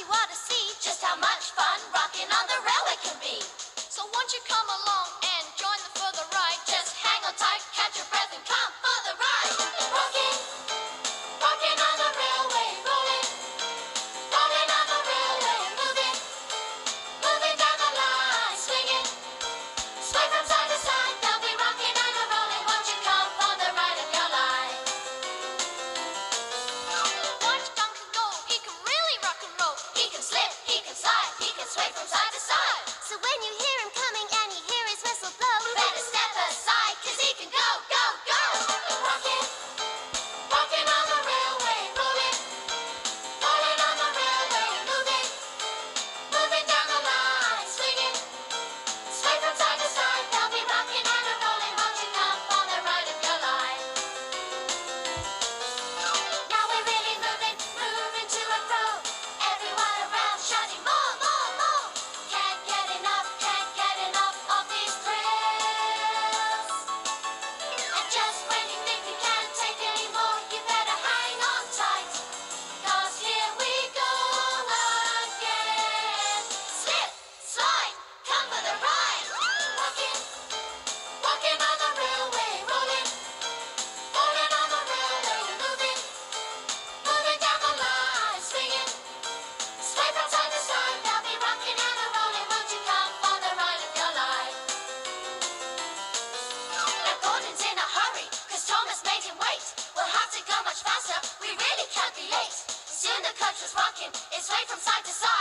you wanna see. sway from side to side. So when you hear walking, it's swayed from side to side.